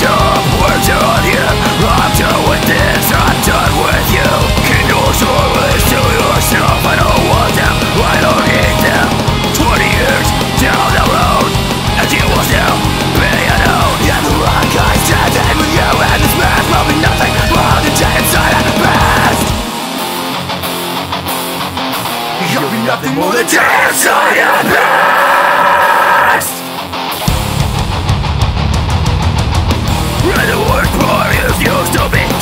done, we're done I'm done with this, I'm done with you Kindle joyless to yourself, I don't want them, I don't need them 20 years down the road, and you will still be alone And the rock I in with you and this will be nothing but the day inside the past You'll be nothing more than dead inside and past part is